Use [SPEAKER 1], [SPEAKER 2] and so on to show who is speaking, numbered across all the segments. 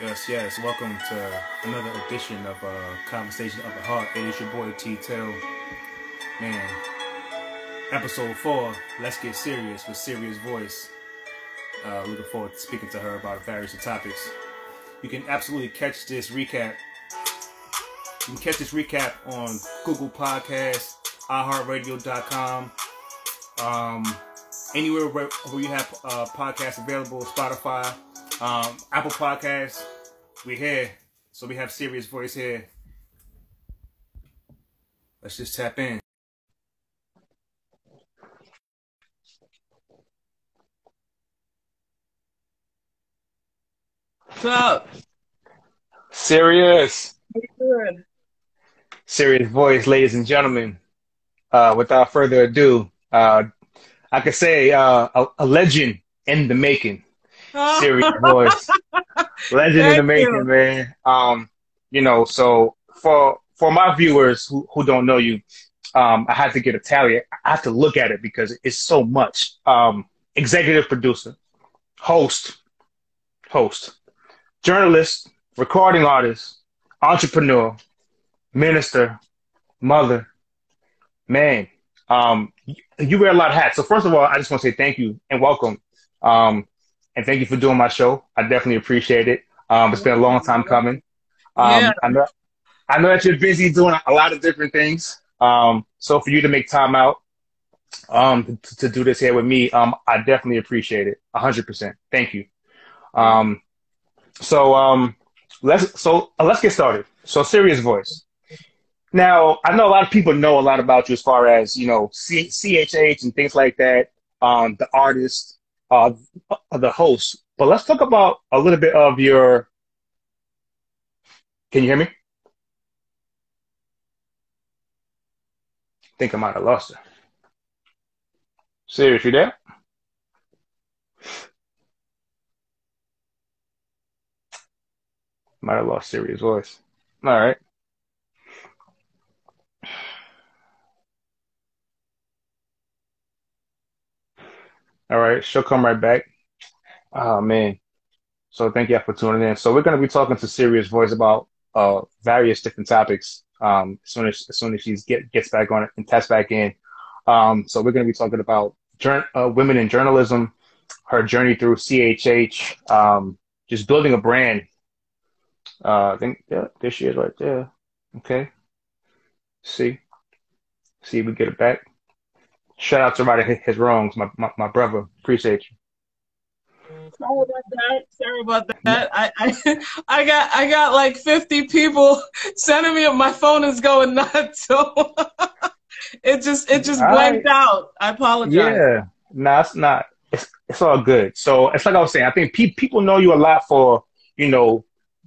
[SPEAKER 1] Yes, yes. Welcome to another edition of uh, Conversation of the Heart. It is your boy T Till. Man, episode four. Let's get serious with serious voice. Uh, looking forward to speaking to her about various topics. You can absolutely catch this recap. You can catch this recap on Google Podcasts, iHeartRadio.com, um, anywhere where, you have uh, podcasts available, Spotify, um, Apple Podcasts. We're here, so we have serious voice here. Let's just tap in.
[SPEAKER 2] What's up?
[SPEAKER 3] Serious.
[SPEAKER 2] How you doing?
[SPEAKER 3] Serious voice, ladies and gentlemen. Uh, without further ado, uh, I could say uh, a, a legend in the making. Serious voice, legend in the making, man. Um, you know, so for for my viewers who, who don't know you, um, I had to get a tally. I have to look at it because it's so much. Um, executive producer, host, host, journalist, recording artist, entrepreneur, minister, mother, man. Um, you, you wear a lot of hats. So first of all, I just want to say thank you and welcome. Um, and thank you for doing my show. I definitely appreciate it. Um, it's been a long time coming. Um,
[SPEAKER 2] Yeah.
[SPEAKER 3] I know, I know that you're busy doing a lot of different things. Um, so for you to make time out, um, to, to do this here with me, um, I definitely appreciate it. a hundred percent. Thank you. Um, so, um, let's, so uh, let's get started. So serious voice. Now, I know a lot of people know a lot about you as far as, you know, C- CHH and things like that, um, the artist, uh, the host. But let's talk about a little bit of your. Can you hear me? think I might have lost it. Serious, you there? Might have lost Serious voice. All right. All right. She'll come right back. Oh, man. So thank you for tuning in. So we're going to be talking to Serious Voice about uh, various different topics um, as soon as as soon as she get, gets back on it and tests back in. Um, so we're going to be talking about uh, women in journalism, her journey through CHH, um, just building a brand. Uh, I think yeah, there she is right there. Okay. See, see if we get it back. Shout out to Righting His Wrongs, my, my my brother. Appreciate you.
[SPEAKER 2] Sorry about that. Sorry about that. I, I I got I got like 50 people sending me my phone is going nuts. So it just it just blanked out. I apologize.
[SPEAKER 3] Yeah, no, it's not. It's it's all good. So it's like I was saying. I think pe- people know you a lot for you know,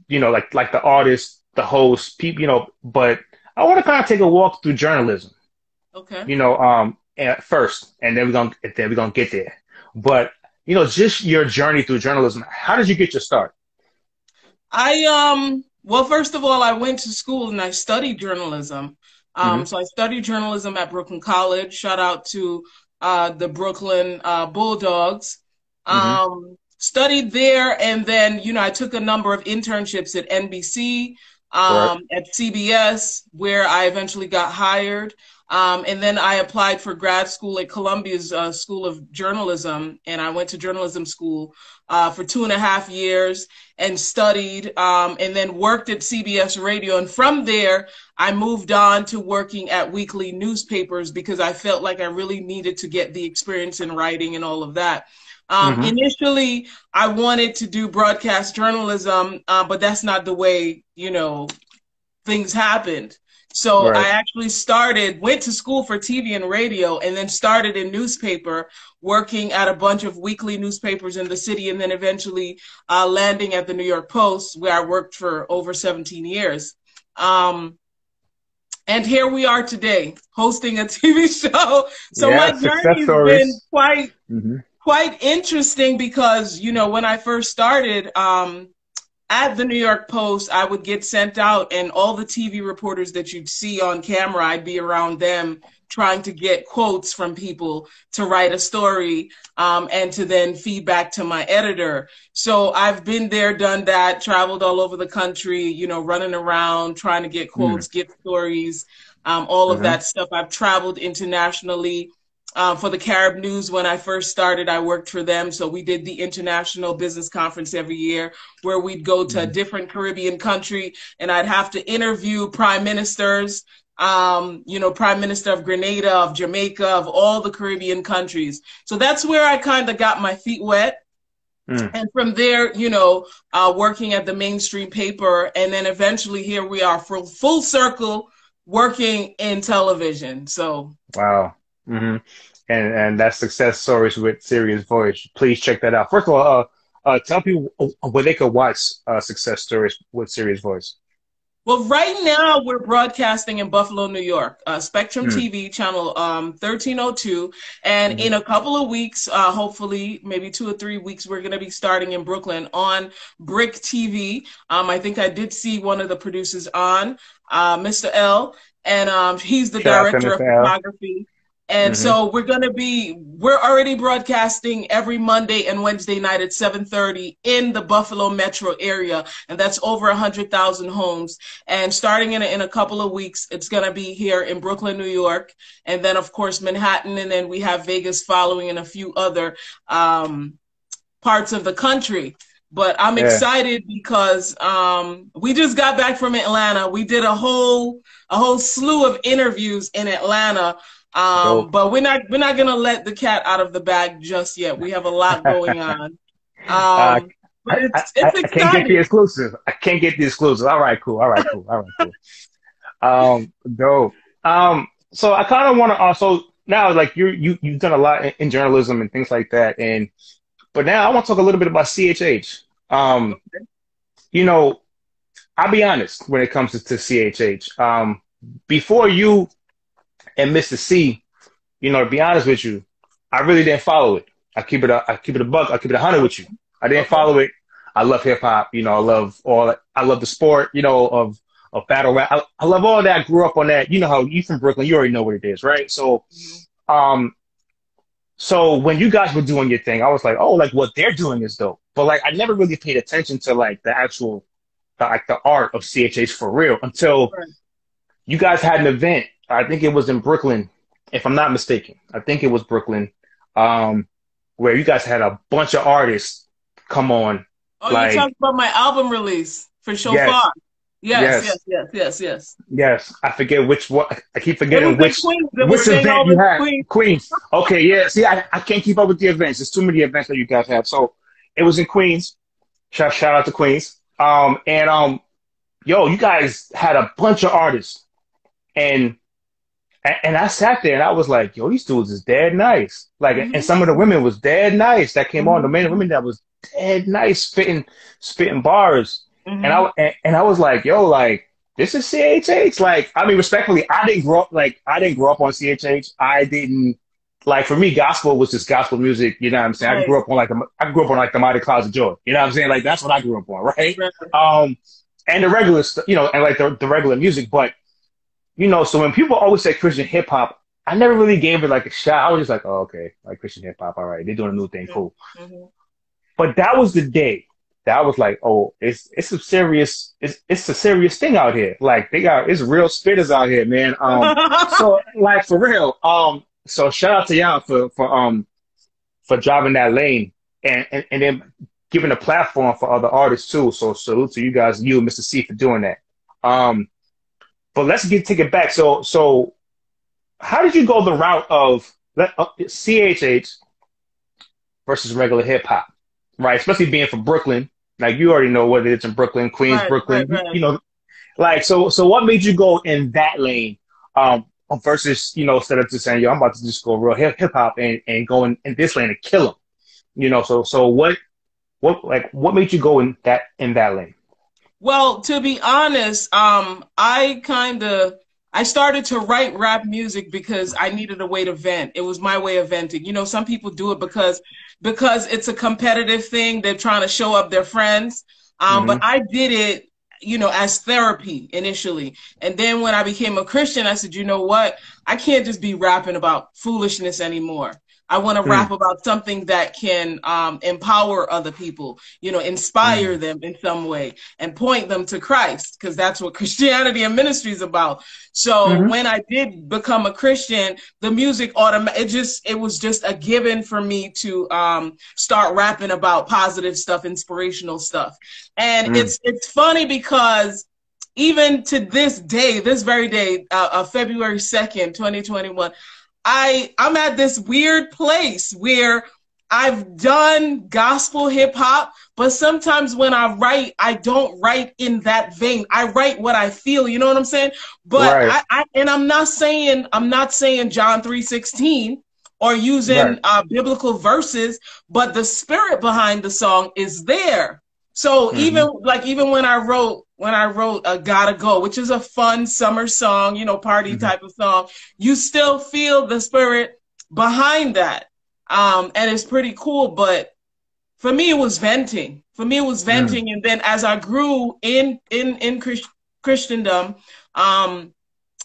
[SPEAKER 3] you know, like like the artist, the host, people, you know. But I want to kind of take a walk through journalism.
[SPEAKER 2] Okay.
[SPEAKER 3] You know, um, at first, and then we're gonna then we're gonna get there. But you know, just your journey through journalism. How did you get your start?
[SPEAKER 2] I um well first of all I went to school and I studied journalism. Um
[SPEAKER 3] Mhm.
[SPEAKER 2] so I studied journalism at Brooklyn College. Shout out to uh the Brooklyn uh Bulldogs.
[SPEAKER 3] Mhm.
[SPEAKER 2] Um studied there and then you know I took a number of internships at NBC um at CBS where I eventually got hired. Um, and then I applied for grad school at Columbia's uh, School of Journalism, and I went to journalism school uh, for two and a half years and studied um, and then worked at CBS Radio. And from there, I moved on to working at weekly newspapers because I felt like I really needed to get the experience in writing and all of that. Um,
[SPEAKER 3] Mhm.
[SPEAKER 2] Initially, I wanted to do broadcast journalism, uh, but that's not the way, you know, things happened. So
[SPEAKER 3] Right.
[SPEAKER 2] I actually started, went to school for TV and radio, and then started in newspaper, working at a bunch of weekly newspapers in the city, and then eventually uh, landing at the New York Post, where I worked for over 17 years. Um, and here we are today, hosting a TV show. So
[SPEAKER 3] Yeah,
[SPEAKER 2] my journey's
[SPEAKER 3] stories.
[SPEAKER 2] been quite
[SPEAKER 3] Mhm.
[SPEAKER 2] quite interesting because you know when I first started um, at the New York Post, I would get sent out, and all the TV reporters that you'd see on camera, I'd be around them trying to get quotes from people to write a story um, and to then feed back to my editor. So I've been there, done that, traveled all over the country, you know, running around trying to get quotes, mm. get stories, um, all of mm-hmm. that stuff. I've traveled internationally. Um, for the Carib News, when I first started, I worked for them. So we did the International Business Conference every year where we'd go to mm-hmm. a different Caribbean country and I'd have to interview prime ministers, um, you know, Prime Minister of Grenada, of Jamaica, of all the Caribbean countries. So that's where I kind of got my feet wet. Mm. And from there, you know, uh, working at the mainstream paper, and then eventually here we are for full circle working in television. So
[SPEAKER 3] wow, mm-hmm. and and that's success stories with Serious Voice. Please check that out. First of all, uh, uh, tell people where they could watch uh, success stories with Serious Voice.
[SPEAKER 2] Well, right now we're broadcasting in Buffalo, New York, uh, Spectrum mm. TV channel um, 1302. And mm. in a couple of weeks, uh, hopefully, maybe two or three weeks, we're going to be starting in Brooklyn on BRIC TV. Um, I think I did see one of the producers on, uh, Mr. L, and um, he's the Shout director of photography. And mm-hmm. so we're going to be, we're already broadcasting every Monday and Wednesday night at 7.30 in the Buffalo metro area. And that's over 100,000 homes. And starting in a, in a couple of weeks, it's going to be here in Brooklyn, New York. And then, of course, Manhattan. And then we have Vegas following and a few other um, parts of the country. But I'm yeah. excited because um, we just got back from Atlanta. We did a whole a whole slew of interviews in Atlanta um, but we're not we're not gonna let the cat out of the bag just yet. We have a lot going on. Um, uh,
[SPEAKER 3] but it's, I, it's I, I, can't get the exclusive. I can't get the exclusive. All right, cool. All right, cool. All right, cool. um, dope. Um, so I kind of want to also now, like you you you've done a lot in, in, journalism and things like that, and but now I want to talk a little bit about CHH. Um, you know, I'll be honest when it comes to, to CHH. Um, before you and Mr. C, you know, to be honest with you, I really didn't follow it. I keep it a, I keep it a buck. I keep it a hundred with you. I didn't follow it. I love hip hop. You know, I love all. I love the sport. You know, of of battle rap. I, I love all that. I grew up on that. You know how you from Brooklyn. You already know what it is, right? So, um, so when you guys were doing your thing, I was like, oh, like what they're doing is dope. But like, I never really paid attention to like the actual, the, like the art of CHH for real until you guys had an event I think it was in Brooklyn, if I'm not mistaken. I think it was Brooklyn, um, where you guys had a bunch of artists come on.
[SPEAKER 2] Oh, like, you're talking about my album release for Show yes, Yes, yes, yes, yes, yes, yes.
[SPEAKER 3] Yes, I forget which one. I keep forgetting which which event you had. Queens. Queens. Okay, yeah. See, I, I can't keep up with the events. There's too many events that you guys have. So it was in Queens. Shout shout out to Queens. Um and um, yo, you guys had a bunch of artists, and and, and, I sat there and I was like, yo, these dudes is dead nice. Like, mm-hmm. and some of the women was dead nice that came mm-hmm. on. The men and women that was dead nice, spitting, spitting bars. Mm-hmm. And I and, and, I was like, yo, like this is CHH. Like, I mean, respectfully, I didn't grow up like I didn't grow up on CHH. I didn't like for me, gospel was just gospel music. You know what I'm saying? Right. I grew up on like the, I grew up on like the Mighty Clouds of Joy. You know what I'm saying? Like that's what I grew up on, right? right. Um, and the regular, you know, and like the, the regular music, but you know, so when people always say Christian hip hop, I never really gave it like a shot. I was just like, oh, okay, like Christian hip hop, all right, they're doing a new thing, cool. Mm-hmm. But that was the day that I was like, oh, it's it's a serious, it's it's a serious thing out here. Like they got it's real spitters out here, man. Um, so like for real. Um, so shout out to y'all for for um for driving that lane and and, and then giving a platform for other artists too. So salute to you guys, you and Mr. C for doing that. Um, but let's get take it back. So so how did you go the route of uh, CHH versus regular hip hop, right? Especially being from Brooklyn, like you already know what it is in Brooklyn, Queens, right, Brooklyn. Right, right. You know, like so. So what made you go in that lane um, versus you know instead of just saying yo, I'm about to just go real hip hop and and go in, in this lane and kill them, you know? So so what what like what made you go in that in that lane?
[SPEAKER 2] Well, to be honest, um, I kind of I started to write rap music because I needed a way to vent. It was my way of venting. You know, some people do it because because it's a competitive thing. They're trying to show up their friends. Um, mm-hmm. But I did it you know, as therapy initially. And then when I became a Christian, I said, you know what? I can't just be rapping about foolishness anymore. I want to mm. rap about something that can um, empower other people, you know, inspire mm. them in some way and point them to Christ, because that's what Christianity and ministry is about. So mm-hmm. when I did become a Christian, the music automatic, it just, it was just a given for me to um, start rapping about positive stuff, inspirational stuff. And mm. it's, it's funny because even to this day, this very day, uh, uh, February 2nd, 2021, I I'm at this weird place where I've done gospel hip hop, but sometimes when I write, I don't write in that vein. I write what I feel. You know what I'm saying? But right. I, I, and I'm not saying I'm not saying John three sixteen or using right. uh, biblical verses, but the spirit behind the song is there. So mm-hmm. even like even when I wrote when I wrote a Gotta Go, which is a fun summer song, you know, party mm-hmm. type of song, you still feel the spirit behind that. Um, and it's pretty cool. But for me, it was venting. For me, it was venting. Mm. And then as I grew in in in Christ- Christendom, um,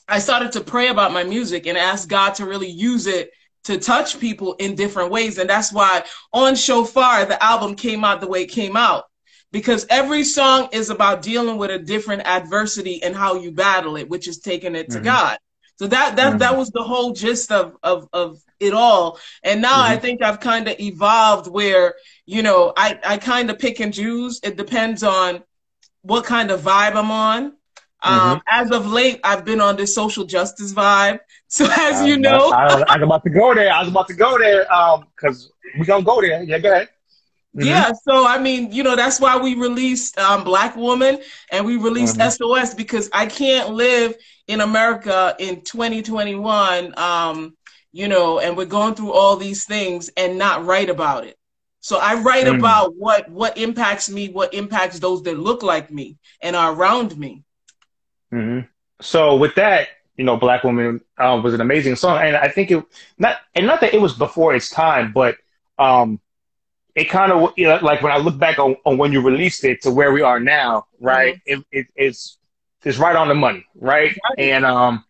[SPEAKER 2] I started to pray about my music and ask God to really use it to touch people in different ways. And that's why on Shofar, the album came out the way it came out because every song is about dealing with a different adversity and how you battle it, which is taking it to mm-hmm. God. So that that mm-hmm. that was the whole gist of of of it all. And now mm-hmm. I think I've kind of evolved where you know I I kind of pick and choose. It depends on what kind of vibe I'm on. Um, mm-hmm. as of late, I've been on this social justice vibe. So as you know,
[SPEAKER 3] I, I, I was about to go there. I was about to go there because um, we gonna go there. Yeah, go ahead.
[SPEAKER 2] Mm-hmm. Yeah, so I mean, you know, that's why we released um, Black Woman and we released mm-hmm. SOS because I can't live in America in 2021, um, you know, and we're going through all these things and not write about it. So I write mm-hmm. about what what impacts me, what impacts those that look like me and are around me.
[SPEAKER 3] Mm-hmm. So with that, you know, Black Woman uh, was an amazing song, and I think it not and not that it was before its time, but um, it kind of you know, like when I look back on, on when you released it to where we are now, right? Mm-hmm. It, it, it's it's right on the money, right? And um,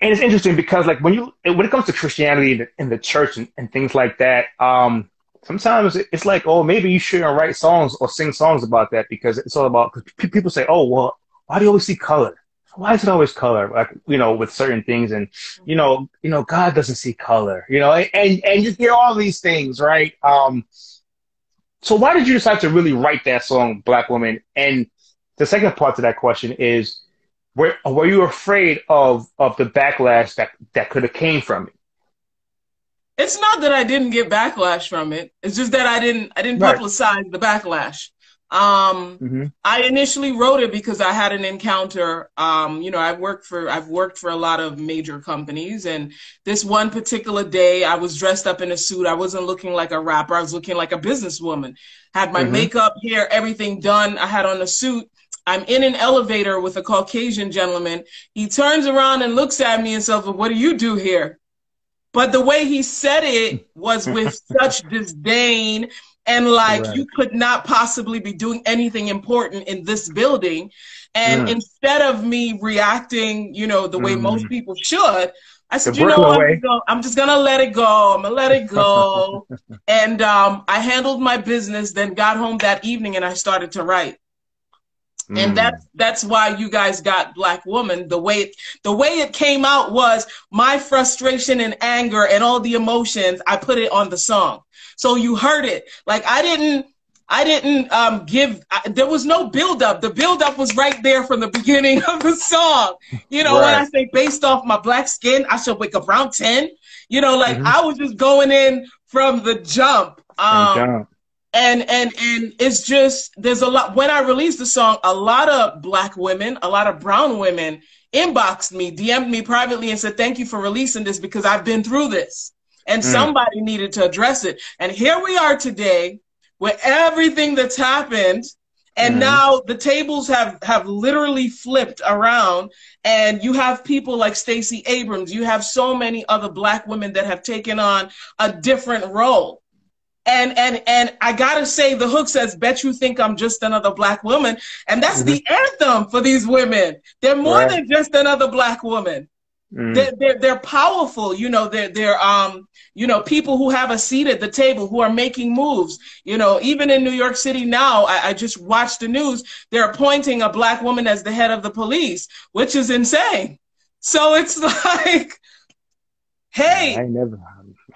[SPEAKER 3] and it's interesting because like when you when it comes to Christianity in the, in the church and, and, things like that, um, sometimes it's like, oh, maybe you shouldn't write songs or sing songs about that because it's all about. Cause people say, oh, well, why do you always see color? Why is it always color? Like, you know, with certain things and, you know, you know, God doesn't see color, you know, and, and you hear all these things, right? Um, so why did you decide to really write that song, Black Woman? And the second part to that question is, were, were you afraid of, of the backlash that, that could have came from it?
[SPEAKER 2] It's not that I didn't get backlash from it. It's just that I didn't, I didn't right. publicize the backlash. Um, mm-hmm. I initially wrote it because I had an encounter. Um, you know, I've worked for I've worked for a lot of major companies, and this one particular day, I was dressed up in a suit. I wasn't looking like a rapper. I was looking like a businesswoman. Had my mm-hmm. makeup, hair, everything done. I had on a suit. I'm in an elevator with a Caucasian gentleman. He turns around and looks at me and says, well, "What do you do here?" But the way he said it was with such disdain and like right. you could not possibly be doing anything important in this building. And instead of me reacting you know the way mm. most people should i said the you know I'm, gonna, I'm, just gonna let it go. I'm gonna let it go. And um, i handled my business then got home that evening and i started to write Mm. And that's that's why you guys got Black Woman. The way it, the way it came out was my frustration and anger and all the emotions. I put it on the song. So you heard it. Like I didn't, I didn't um, give. I, there was no build up. The build up was right there from the beginning of the song. You know, right. when I say based off my black skin, I should wake up around ten. You know, like mm-hmm. I was just going in from the jump. Um, and and and it's just there's a lot. When I released the song, a lot of black women, a lot of brown women inboxed me, DM'd me privately, and said, "Thank you for releasing this because I've been through this." and mm. somebody needed to address it. And here we are today with everything that's happened. And mm. now the tables have, have literally flipped around and you have people like Stacey Abrams. You have so many other black women that have taken on a different role. And and and I gotta say the hook says, "Bet you think I'm just another black woman," and that's mm-hmm. the anthem for these women. They're more right. than just another black woman. Mm. They're, they're, they're powerful, you know. They're they're um you know people who have a seat at the table who are making moves. You know, even in New York City now, I, I just watched the news. They're appointing a black woman as the head of the police, which is insane. So it's like, hey,
[SPEAKER 3] I never,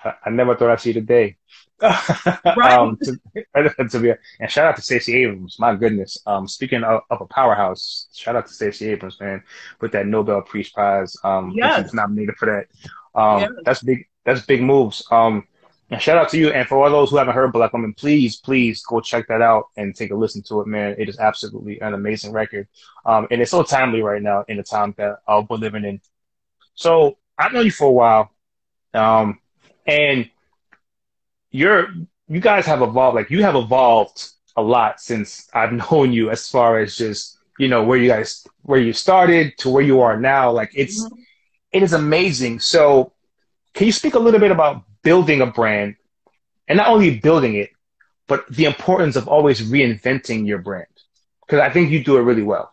[SPEAKER 3] I never thought I'd see the day. right. um, to, to, be, and shout out to Stacey Abrams. My goodness. Um, speaking of, of, a powerhouse, shout out to Stacey Abrams, man, with that Nobel Peace Prize. Um, yes. nominated for that. Um, yes. that's big. That's big moves. Um, and shout out to you. And for all those who haven't heard Black Woman, please, please go check that out and take a listen to it, man. It is absolutely an amazing record. Um, and it's so timely right now in the time that uh, we're living in. So I've known you for a while. Um, and you're you guys have evolved like you have evolved a lot since I've known you as far as just you know where you guys where you started to where you are now. Like it's mm-hmm. it is amazing. So can you speak a little bit about building a brand? And not only building it but the importance of always reinventing your brand. Because I think you do it really well.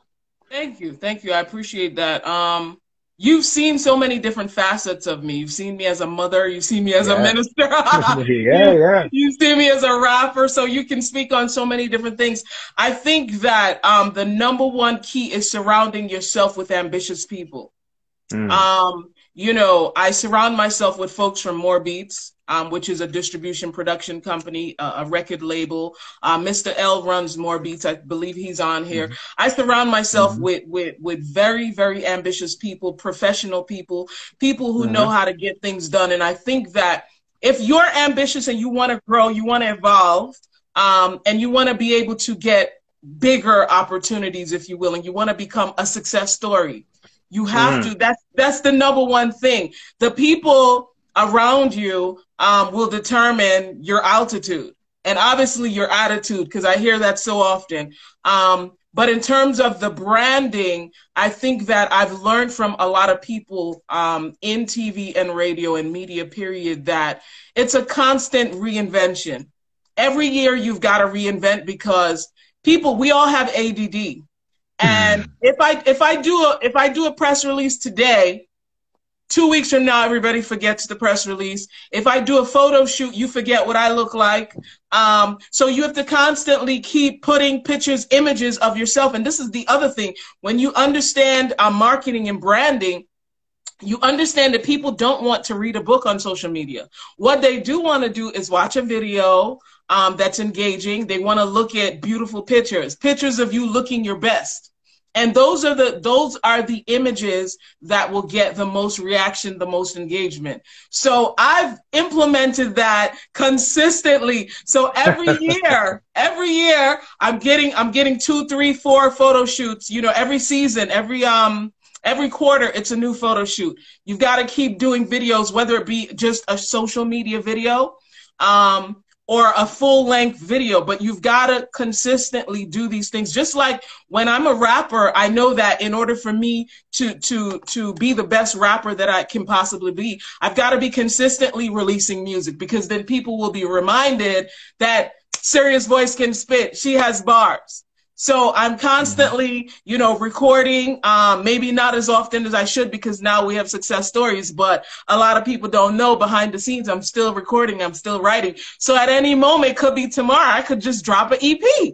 [SPEAKER 2] Thank you. Thank you. I appreciate that. Um you've seen so many different facets of me. You've seen me as a mother. You've seen me as yeah. a minister.
[SPEAKER 3] yeah, yeah.
[SPEAKER 2] You've seen me as a rapper. So you can speak on so many different things. I think that um, the number one key is surrounding yourself with ambitious people. Mm. Um, you know, I surround myself with folks from More Beats, um, which is a distribution production company, uh, a record label. Uh, Mr. L runs More Beats. I believe he's on here. Mm-hmm. I surround myself mm-hmm. with, with, with very, very ambitious people, professional people, people who mm-hmm. know how to get things done. And I think that if you're ambitious and you want to grow, you want to evolve, um, and you want to be able to get bigger opportunities, if you will, and you want to become a success story, you have mm. to. That's that's the number one thing. The people around you um, will determine your altitude and obviously your attitude, because I hear that so often. Um, but in terms of the branding, I think that I've learned from a lot of people um, in TV and radio and media, period, that it's a constant reinvention. Every year you've got to reinvent because people, we all have ADD. And mm. if I if I do a if I do a press release today, two weeks from now everybody forgets the press release. If I do a photo shoot, you forget what I look like. Um, so you have to constantly keep putting pictures, images of yourself. And this is the other thing: when you understand uh, marketing and branding, you understand that people don't want to read a book on social media. What they do want to do is watch a video um, that's engaging. They want to look at beautiful pictures, pictures of you looking your best. And those are the those are the images that will get the most reaction, the most engagement. So I've implemented that consistently. So every year, every year I'm getting I'm getting two, three, four photo shoots. You know, every season, every um every quarter it's a new photo shoot. You've got to keep doing videos, whether it be just a social media video. Um, or a full length video, but you've got to consistently do these things. Just like when I'm a rapper, I know that in order for me to to to be the best rapper that I can possibly be, I've got to be consistently releasing music because then people will be reminded that Serious Voice can spit. She has bars. So I'm constantly, you know, recording, um, maybe not as often as I should because now we have success stories, but a lot of people don't know behind the scenes. I'm still recording. I'm still writing. So at any moment, could be tomorrow. I could just drop an EP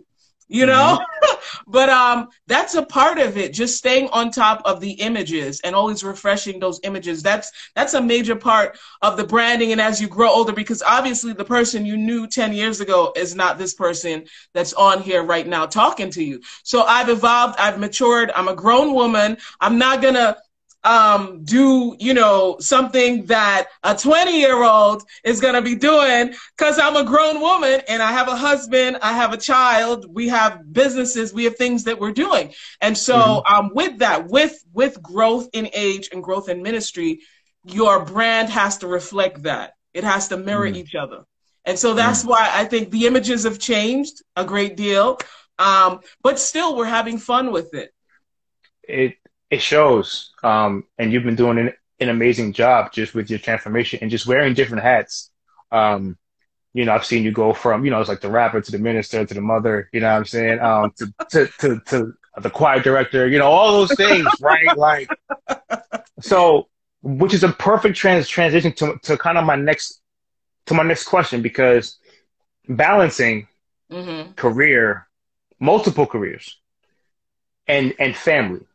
[SPEAKER 2] you know? Mm-hmm. but um that's a part of it just staying on top of the images and always refreshing those images. That's that's a major part of the branding and as you grow older because obviously the person you knew 10 years ago is not this person that's on here right now talking to you. So i've evolved i've matured i'm a grown woman. I'm not gonna um, do, you know, something that a 20 year old is going to be doing because I'm a grown woman and I have a husband, I have a child, we have businesses, we have things that we're doing. And so, mm-hmm. um, with that, with, with growth in age and growth in ministry, your brand has to reflect that. It has to mirror mm-hmm. each other. And so that's mm-hmm. why I think the images have changed a great deal. Um, but still, we're having fun with it.
[SPEAKER 3] It it shows. Um, and you've been doing an, an, amazing job just with your transformation and just wearing different hats. Um, you know, I've seen you go from, you know, it's like the rapper to the minister to the mother, you know what I'm saying? Um, to, to, to, to the choir director, you know, all those things, right? Like, so, which is a perfect trans transition to, to kind of my next, to my next question, because balancing mm-hmm. career, multiple careers and, and family.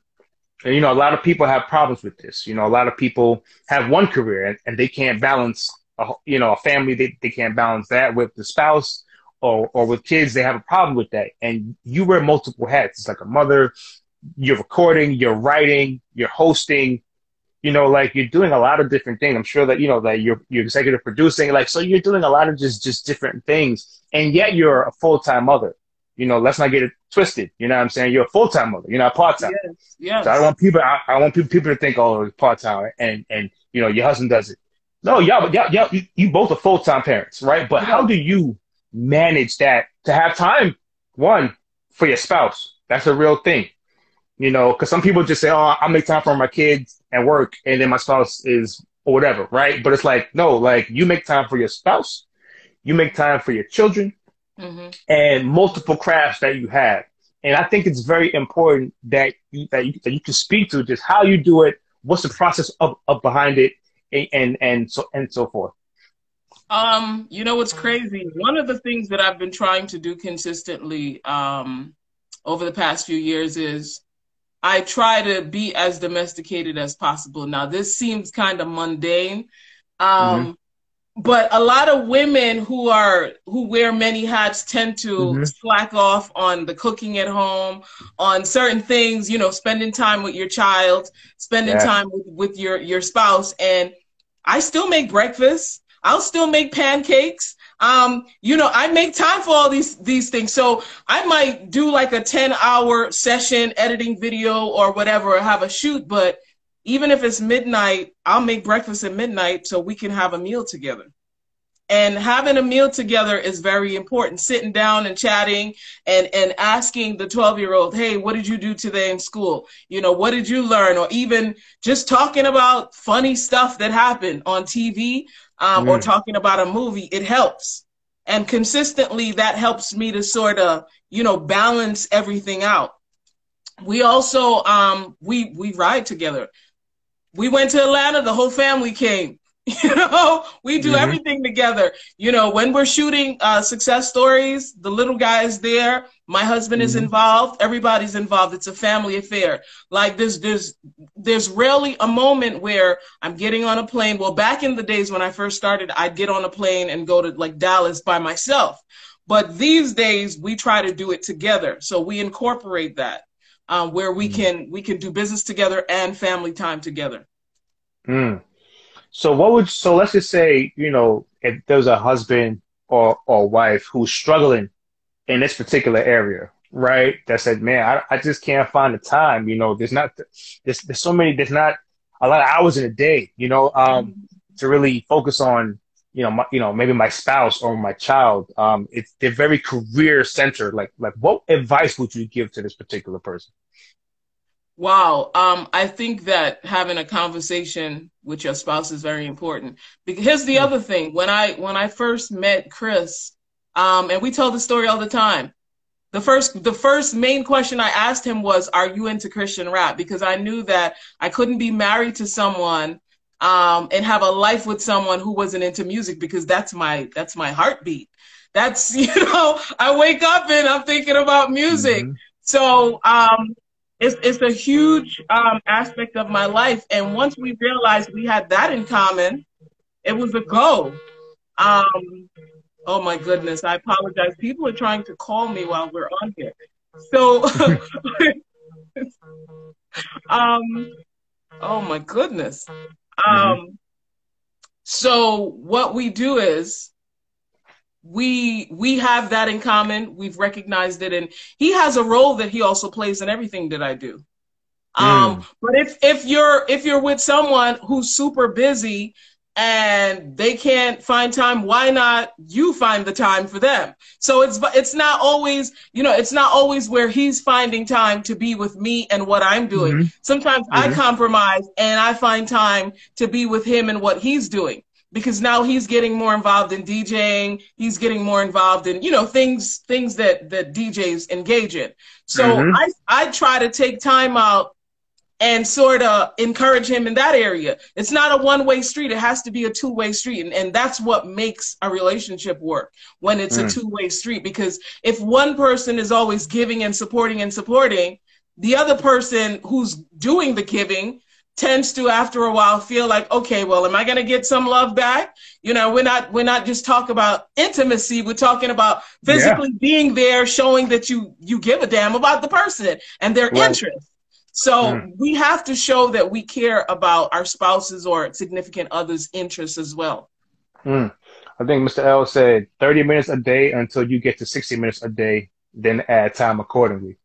[SPEAKER 3] And, you know, a lot of people have problems with this. You know, a lot of people have one career and, and they can't balance a, you know, a family, they, they can't balance that with the spouse or, or with kids, they have a problem with that. And you wear multiple hats. It's like a mother, you're recording, you're writing, you're hosting, you know, like you're doing a lot of different things. I'm sure that, you know, that you're, you're executive producing, like, so you're doing a lot of just, just different things. And yet you're a full-time mother. You know, let's not get it twisted. You know what I'm saying? You're a full-time mother. You're not part-time. Yes, yes. So I want people, I, I want people, people to think, oh, it's part-time and, and, you know, your husband does it. No, y'all, y'all, y'all you, you both are full time parents, right? But how do you manage that to have time? One for your spouse. That's a real thing, you know. Because some people just say, "Oh, I'll make time for my kids and work," and then my spouse is or whatever, right? But it's like, no, like you make time for your spouse, you make time for your children, mm-hmm. and multiple crafts that you have. And I think it's very important that you, that you, that you can speak to just how you do it, what's the process of, of behind it, and and so and so forth?
[SPEAKER 2] Um, you know what's crazy? One of the things that I've been trying to do consistently um, over the past few years is I try to be as domesticated as possible. Now, this seems kind of mundane, um, mm-hmm but a lot of women who are who wear many hats tend to mm-hmm. slack off on the cooking at home on certain things you know spending time with your child spending yeah. time with, with your your spouse and i still make breakfast i'll still make pancakes um you know i make time for all these these things so i might do like a 10 hour session editing video or whatever or have a shoot but even if it's midnight, I'll make breakfast at midnight so we can have a meal together. And having a meal together is very important. Sitting down and chatting and, and asking the 12 year old, hey, what did you do today in school? You know, what did you learn? Or even just talking about funny stuff that happened on TV um, mm. or talking about a movie, it helps. And consistently, that helps me to sort of, you know, balance everything out. We also, um, we, we ride together we went to Atlanta, the whole family came. You know, we do mm-hmm. everything together. You know, when we're shooting uh, success stories, the little guy is there. My husband mm-hmm. is involved. Everybody's involved. It's a family affair. Like there's there's there's rarely a moment where I'm getting on a plane. Well, back in the days when I first started, I'd get on a plane and go to like Dallas by myself. But these days we try to do it together. So we incorporate that um, where we mm. can we can do business together and family time together.
[SPEAKER 3] Mm. So what would so let's just say you know if there's a husband or or wife who's struggling in this particular area, right? That said, man, I, I just can't find the time. You know, there's not there's there's so many there's not a lot of hours in a day. You know, um, to really focus on you know, my, you know, maybe my spouse or my child. Um, it's they're very career centered. Like, like, what advice would you give to this particular person?
[SPEAKER 2] Wow. Um, I think that having a conversation with your spouse is very important. Because here's the mm-hmm. other thing. When I when I first met Chris, um, and we tell the story all the time. The first the first main question I asked him was, "Are you into Christian rap?" Because I knew that I couldn't be married to someone um, and have a life with someone who wasn't into music because that's my that's my heartbeat. That's you know I wake up and I'm thinking about music. Mm-hmm. So um, it's it's a huge um, aspect of my life. And once we realized we had that in common, it was a go. Um, oh my goodness, I apologize. People are trying to call me while we're on here. So, um, oh my goodness. Mm-hmm. Um, so what we do is we we have that in common. We've recognized it, and he has a role that he also plays in everything that I do. Mm. Um, but if if you're if you're with someone who's super busy and they can't find time why not you find the time for them so it's it's not always you know it's not always where he's finding time to be with me and what i'm doing mm-hmm. sometimes mm-hmm. i compromise and i find time to be with him and what he's doing because now he's getting more involved in DJing. He's getting more involved in, you know, things things that that DJs engage in. So mm-hmm. I I try to take time out and sort of encourage him in that area. It's not a one way street. It has to be a two way street. And, and that's what makes a relationship work when it's mm. a two way street. Because if one person is always giving and supporting and supporting, the other person who's doing the giving tends to after a while feel like okay well am i going to get some love back you know we're not we're not just talking about intimacy we're talking about physically yeah. being there showing that you you give a damn about the person and their right. interest so mm. we have to show that we care about our spouses or significant others interests as well
[SPEAKER 3] mm. i think mr l said 30 minutes a day until you get to 60 minutes a day then add time accordingly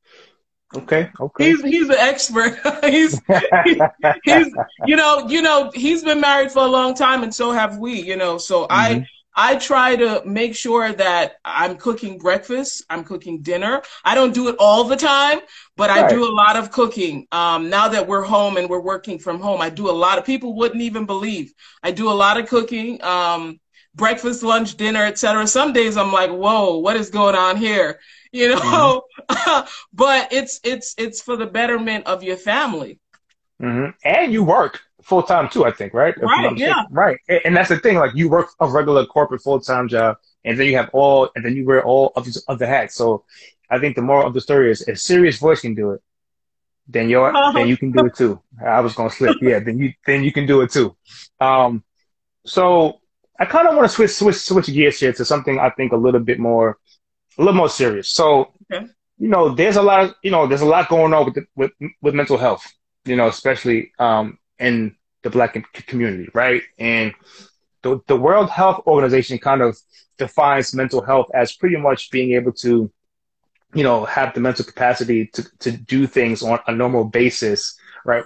[SPEAKER 3] Okay. Okay.
[SPEAKER 2] He's he's an expert. he's, he, he's you know you know he's been married for a long time and so have we. You know, so mm-hmm. I I try to make sure that I'm cooking breakfast, I'm cooking dinner. I don't do it all the time, but right. I do a lot of cooking. Um, now that we're home and we're working from home, I do a lot of people wouldn't even believe. I do a lot of cooking. Um, breakfast, lunch, dinner, etc. Some days I'm like, whoa, what is going on here? you know mm-hmm. but it's it's it's for the betterment of your family
[SPEAKER 3] mm-hmm. and you work full time too i think right?
[SPEAKER 2] Right yeah.
[SPEAKER 3] Right and that's the thing like you work a regular corporate full-time job and then you have all and then you wear all of, the, of the hats. So i think the moral of the story is if serious voice can do it then you then you can do it too. I was gonna slip. Yeah then you then you can do it too. Um so i kind of want to switch switch switch gears here to something i think a little bit more a little more serious. So, okay. you know, there's a lot of, you know, there's a lot going on with, the, with, with mental health, you know, especially, um, in the black community, right? And the, the World Health Organization kind of defines mental health as pretty much being able to, you know, have the mental capacity to, to do things on a normal basis, right?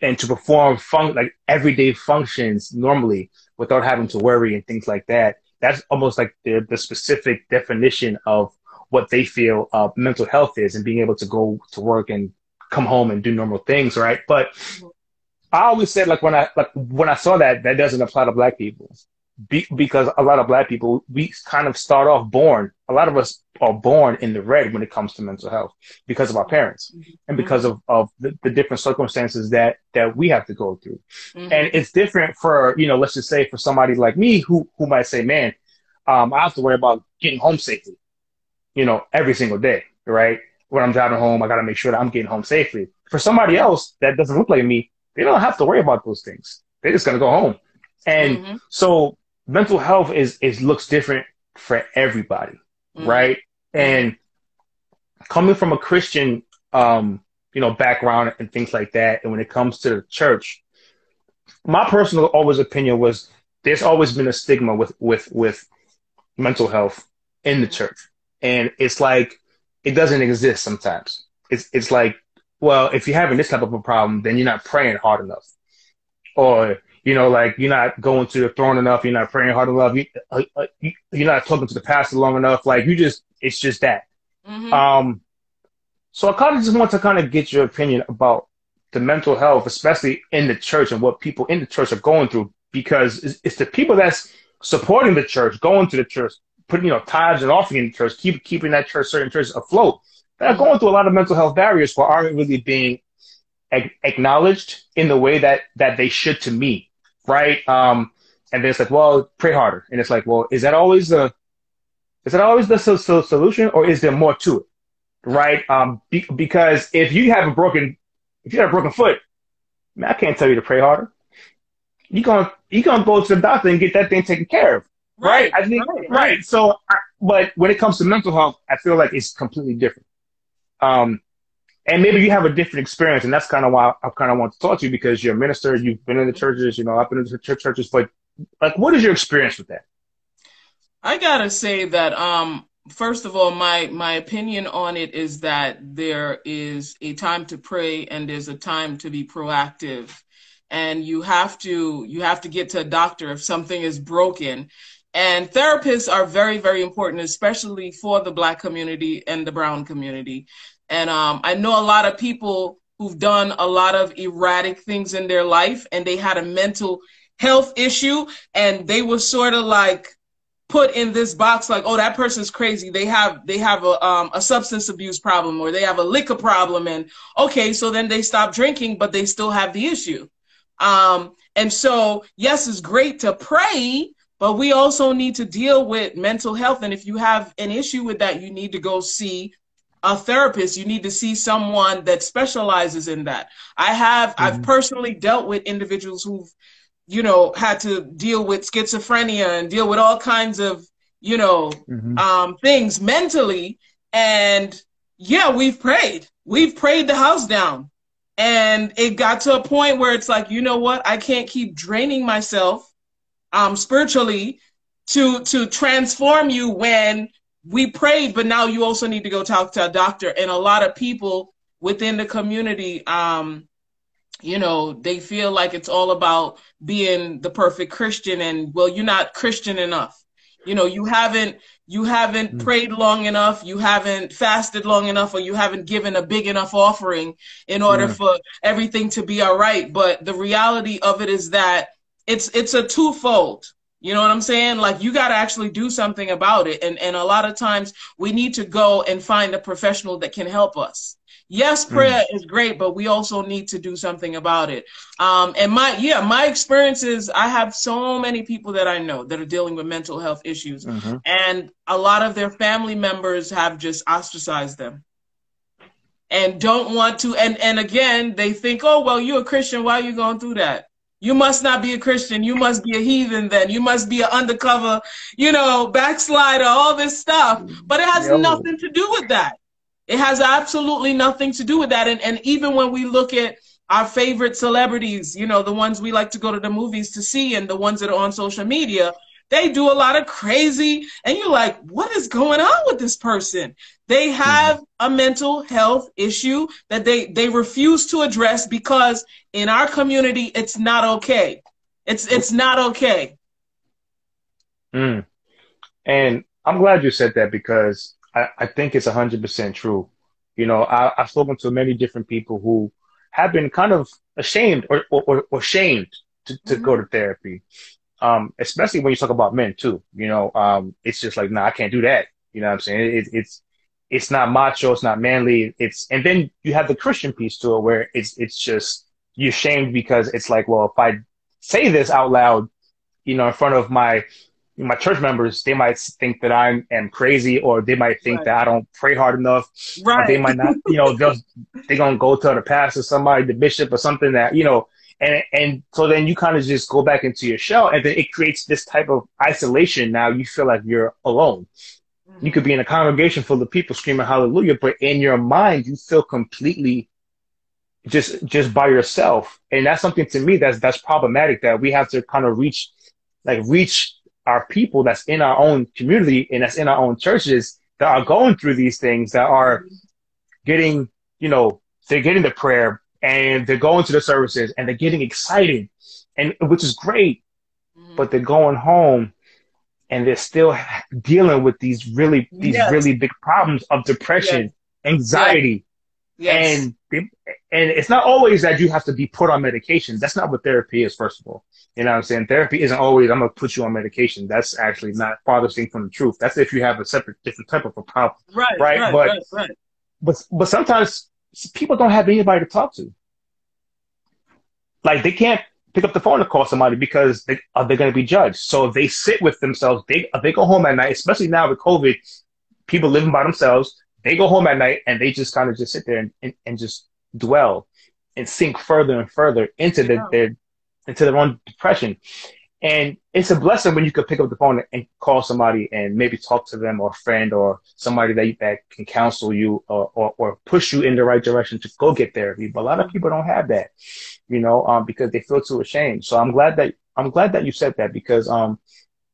[SPEAKER 3] And to perform fun- like everyday functions normally without having to worry and things like that that's almost like the, the specific definition of what they feel uh, mental health is and being able to go to work and come home and do normal things, right? But I always said like when I like when I saw that that doesn't apply to black people Be, because a lot of black people we kind of start off born. A lot of us are born in the red when it comes to mental health because of our parents mm-hmm. and because of, of the, the, different circumstances that that we have to go through. Mm-hmm. And it's different for you know let's just say for somebody like me who who might say, man, um, I have to worry about getting home safely, you know, every single day, right? When I'm driving home, I got to make sure that I'm getting home safely. For somebody else that doesn't look like me, they don't have to worry about those things. They're just gonna go home. And mm-hmm. so mental health is is looks different for everybody, mm-hmm. right? And coming from a Christian, um, you know, background and things like that, and when it comes to the church, my personal always opinion was there's always been a stigma with with with mental health in the church. And it's like, it doesn't exist sometimes. It's, it's like, well, if you're having this type of a problem, then you're not praying hard enough. Or, you know, like you're not going to the throne enough. You're not praying hard enough. You, uh, uh, you're not talking to the pastor long enough. Like you just, it's just that. Mm-hmm. Um, so I kind of just want to kind of get your opinion about the mental health, especially in the church and what people in the church are going through, because it's, it's the people that's supporting the church, going to the church, putting you know tithes and offering in the church, keep keeping that church, certain churches afloat. They're going through a lot of mental health barriers but aren't really being acknowledged in the way that that they should to me, right? Um, and then it's like, well, pray harder, and it's like, well, is that always the is that always the so, so solution, or is there more to it, right? Um, be, because if you have a broken if you have a broken foot, man, I can't tell you to pray harder you gonna you gonna go to the doctor and get that thing taken care of, right? right? I think right. right. So, I, but when it comes to mental health, I feel like it's completely different. Um, and maybe you have a different experience, and that's kind of why I kind of want to talk to you because you're a minister, you've been in the churches, you know, I've been in the church churches, but like, what is your experience with that?
[SPEAKER 2] I gotta say that, um, first of all, my my opinion on it is that there is a time to pray and there's a time to be proactive and you have to you have to get to a doctor if something is broken and therapists are very very important especially for the black community and the brown community. And um, i know a lot of people who've done a lot of erratic things in their life and they had a mental health issue and they were sort of like put in this box like oh that person's crazy. They have they have a um, a substance abuse problem or they have a liquor problem and okay so then they stop drinking but they still have the issue. Um, and so yes it's great to pray but we also need to deal with mental health and if you have an issue with that you need to go see a therapist you need to see someone that specializes in that i have mm-hmm. i've personally dealt with individuals who've you know, had to deal with schizophrenia and deal with all kinds of, you know, mm-hmm. um, things mentally. And yeah, we've prayed. We've prayed the house down. And it got to a point where it's like, you know what? I can't keep draining myself um, spiritually to to transform you when we prayed, but now you also need to go talk to a doctor. And a lot of people within the community um, you know they feel like it's all about being the perfect christian and well you're not christian enough you know you haven't you haven't mm-hmm. prayed long enough you haven't fasted long enough or you haven't given a big enough offering in order mm-hmm. for everything to be all right but the reality of it is that it's it's a twofold you know what i'm saying like you got to actually do something about it and and a lot of times we need to go and find a professional that can help us yes, mm. prayer mm. is great, but we also need to do something about it. Um, and my, yeah, my experience is I have so many people that I know that are dealing with mental health issues, mm-hmm. and a lot of their family members have just ostracized them and don't want to. And, and again, they think, oh, well, you're a Christian. Why are you going through that? You must not be a Christian. You must be a heathen then. You must be an undercover, you know, backslider, all this stuff. But it has nothing to do with that. It has absolutely nothing to do with that. And, and even when we look at our favorite celebrities, you know, the ones we like to go to the movies to see and the ones that are on social media, they do a lot of crazy, and you're like, what is going on with this person? They have mm-hmm. a mental health issue that they, they refuse to address because in our community, it's not okay. It's, it's not okay.
[SPEAKER 3] Mm. And I'm glad you said that because I, I think it's 100% true. You know, I, I've spoken to many different people who have been kind of ashamed or, or, or shamed to, to mm-hmm. go to therapy. Um, especially when you talk about men too, you know, um, it's just like, nah, I can't do that. You know what I'm saying? It, it's, it's not macho. It's not manly. It's, and then you have the Christian piece to it where it's, it's just, you're shamed because it's like, well, if I say this out loud, you know, in front of my my church members, they might think that I am crazy, or they might think right. that I don't pray hard enough. Right. They might not, you know, just they're gonna go to the pastor, somebody, the bishop, or something that you know, and and so then you kind of just go back into your shell, and then it creates this type of isolation. Now you feel like you're alone. You could be in a congregation full of people screaming hallelujah, but in your mind you feel completely just just by yourself, and that's something to me that's that's problematic. That we have to kind of reach like reach our people that's in our own community and that's in our own churches that are going through these things that are getting, you know, they're getting the prayer and they're going to the services and they're getting excited and which is great, mm-hmm. but they're going home and they're still dealing with these really, these yes. really big problems of depression, yes. anxiety, yes. and they, and it's not always that you have to be put on medication. That's not what therapy is, first of all. You know what I'm saying? Therapy isn't always, I'm to put you on medication. That's actually not farthest thing from the truth. That's if you have a separate, different type of a problem.
[SPEAKER 2] Right. Right. right but, right, right.
[SPEAKER 3] but, but sometimes people don't have anybody to talk to. Like they can't pick up the phone to call somebody because they, uh, are they going to be judged? So if they sit with themselves, they, they go home at night, especially now with COVID, people living by themselves, they go home at night and they just kind of just sit there and, and, and just dwell and sink further and further into the, their into their own depression. And it's a blessing when you can pick up the phone and call somebody and maybe talk to them or a friend or somebody that, that can counsel you or, or, or push you in the right direction to go get therapy. But a lot of people don't have that, you know, um, because they feel too ashamed. So I'm glad that, I'm glad that you said that because, um,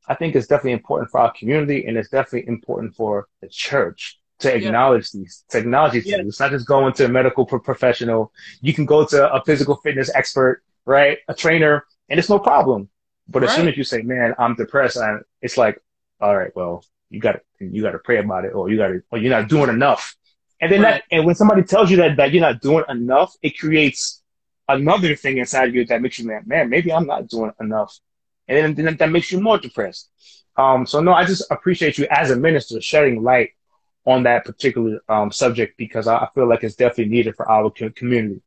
[SPEAKER 3] I think it's definitely important for our community and it's definitely important for the church to acknowledge yeah. these, to acknowledge yeah. It's not just going to a medical pro- professional. You can go to a physical fitness expert right? A trainer, and it's no problem. But as soon as you say, "Man, I'm depressed," and it's like, "All right, well, you got to you got to pray about it, or you got to, or you're not doing enough." And then right. that, and when somebody tells you that that you're not doing enough, it creates another thing inside of you that makes you man, man, maybe I'm not doing enough, and then, then that makes you more depressed. Um, so no, I just appreciate you as a minister shedding light on that particular um, subject because I, I feel like it's definitely needed for our community.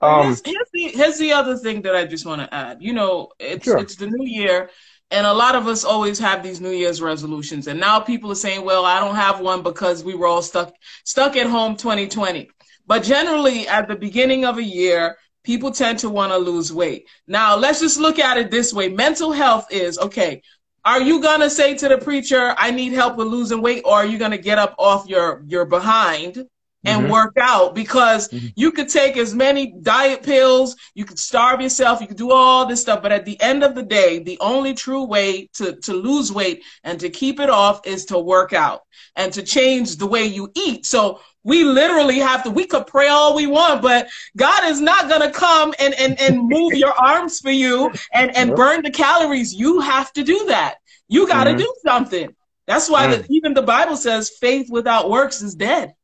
[SPEAKER 2] Um, here's, here's, the, here's the other thing that I just want to add. You know, it's sure. it's the new year, and a lot of us always have these New Year's resolutions, and now people are saying, "Well, I don't have one because we were all stuck stuck at home 2020." But generally, at the beginning of a year, people tend to want to lose weight. Now, let's just look at it this way: mental health is okay. Are you gonna say to the preacher, "I need help with losing weight," or are you gonna get up off your your behind? And mm-hmm. work out because mm-hmm. you could take as many diet pills, you could starve yourself, you could do all this stuff. But at the end of the day, the only true way to, to lose weight and to keep it off is to work out and to change the way you eat. So we literally have to, we could pray all we want, but God is not going to come and, and, and move your arms for you and, and burn the calories. You have to do that. You got to mm-hmm. do something. That's why the, mm. even the Bible says faith without works is dead.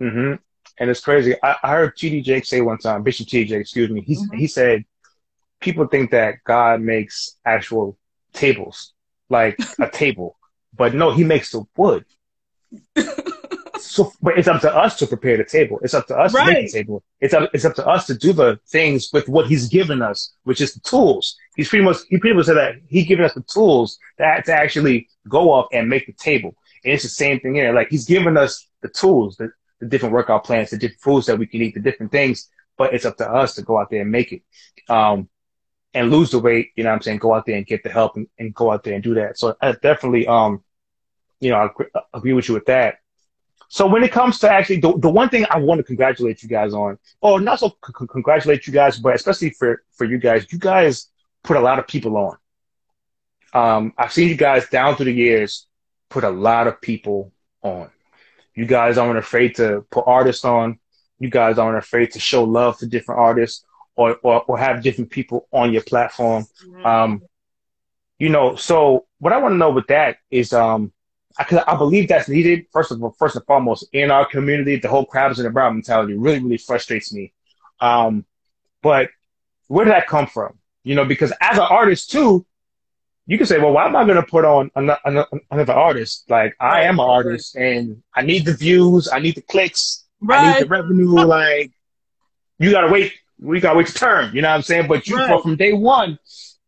[SPEAKER 3] Mm-hmm. And it's crazy. I, I heard T.D. Jakes say one time, Bishop T.D. Jakes, excuse me. He mm-hmm. he said people think that God makes actual tables, like a table, but no, He makes the wood. so, but it's up to us to prepare the table. It's up to us right. to make the table. It's up it's up to us to do the things with what He's given us, which is the tools. He's pretty much he pretty much said that he's given us the tools that to actually go up and make the table. And it's the same thing here. Like He's given us the tools, the, the different workout plans, the different foods that we can eat, the different things, but it's up to us to go out there and make it. Um, and lose the weight, you know what I'm saying? Go out there and get the help and, and go out there and do that. So I definitely, um, you know, I agree with you with that. So when it comes to actually the, the one thing I want to congratulate you guys on, or not so c- congratulate you guys, but especially for, for you guys, you guys put a lot of people on. Um, I've seen you guys down through the years put a lot of people on. You guys aren't afraid to put artists on. You guys aren't afraid to show love to different artists or, or, or have different people on your platform. Mm-hmm. Um, you know, so what I want to know with that is, um, I, I believe that's needed. First of all, first and foremost, in our community, the whole crabs in the barrel mentality really, really frustrates me. Um, but where did that come from? You know, because as an artist too, you can say, well, why am I going to put on another, another artist? Like, I am an artist and I need the views, I need the clicks, right. I need the revenue. like, you got to wait. We got to wait to turn. You know what I'm saying? But you, right. from day one,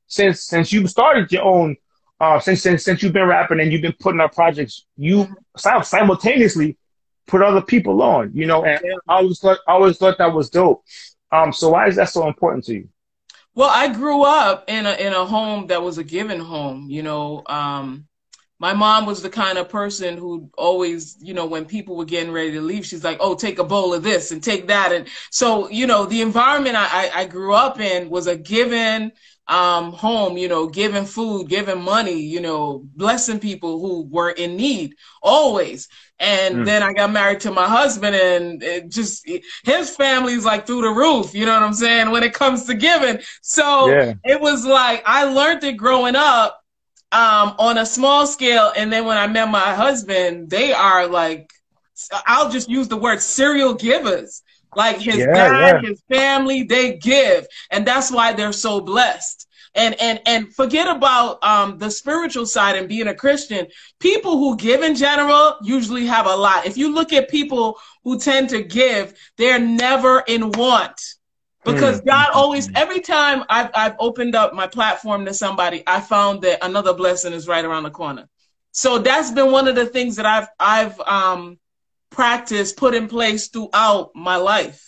[SPEAKER 3] since since you started your own, uh, since since since you've been rapping and you've been putting out projects, you simultaneously put other people on. You know, and yeah. I always thought I always thought that was dope. Um, so why is that so important to you?
[SPEAKER 2] Well, I grew up in a in a home that was a given home. You know, um, my mom was the kind of person who always, you know, when people were getting ready to leave, she's like, "Oh, take a bowl of this and take that." And so, you know, the environment I, I grew up in was a given um, home, you know, giving food, giving money, you know, blessing people who were in need always. And mm. then I got married to my husband and it just, his family's like through the roof. You know what I'm saying? When it comes to giving. So yeah. it was like, I learned it growing up, um, on a small scale. And then when I met my husband, they are like, I'll just use the word serial givers. Like his yeah, dad, yeah. his family, they give. And that's why they're so blessed. And and and forget about um, the spiritual side and being a Christian. People who give in general usually have a lot. If you look at people who tend to give, they're never in want because mm. God always every time I've I've opened up my platform to somebody, I found that another blessing is right around the corner. So that's been one of the things that I've I've um practice put in place throughout my life.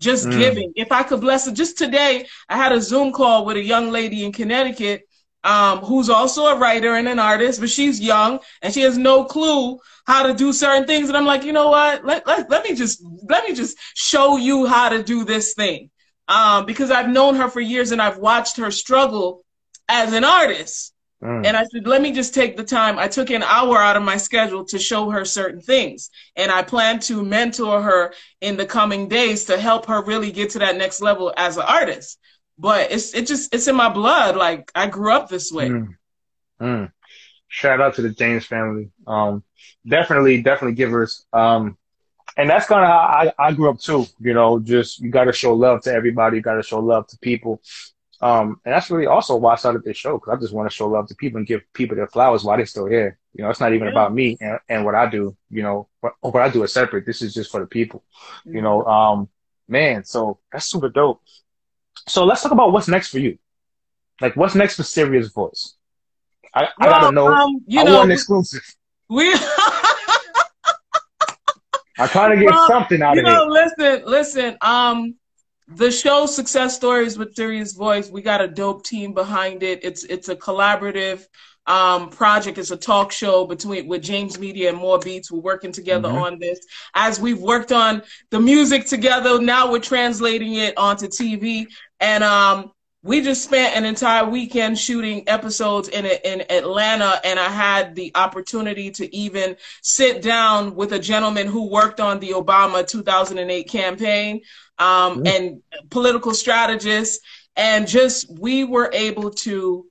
[SPEAKER 2] Just mm. giving. If I could bless it, just today, I had a Zoom call with a young lady in Connecticut um, who's also a writer and an artist, but she's young and she has no clue how to do certain things. And I'm like, you know what? Let, let, let me just let me just show you how to do this thing. Um, because I've known her for years and I've watched her struggle as an artist. Mm. And I said, let me just take the time. I took an hour out of my schedule to show her certain things. And I plan to mentor her in the coming days to help her really get to that next level as an artist. But it's it just it's in my blood. Like I grew up this way. Mm.
[SPEAKER 3] Mm. Shout out to the James family. Um, definitely, definitely givers. Um, and that's kind of how I, I grew up too. You know, just you got to show love to everybody. You got to show love to people. Um, and that's really also why I started this show because I just want to show love to people and give people their flowers while they're still here. You know, it's not even about me and, and what I do. You know, what, what I do is separate. This is just for the people. Mm-hmm. You know, um, man. So that's super dope. So let's talk about what's next for you. Like, what's next for Serious Voice? I, well, gotta know. Um, you I know, want an exclusive.
[SPEAKER 2] We.
[SPEAKER 3] I'm trying to get well, something out of know,
[SPEAKER 2] it. Listen, listen. Um, the show Success Stories with Serious Voice, we got a dope team behind it. It's it's a collaborative um, project. It's a talk show between with James Media and More Beats. We're working together mm-hmm. on this. As we've worked on the music together, now we're translating it onto TV. And um, we just spent an entire weekend shooting episodes in in Atlanta, and I had the opportunity to even sit down with a gentleman who worked on the Obama 2008 campaign um, mm-hmm. and political strategist, and just we were able to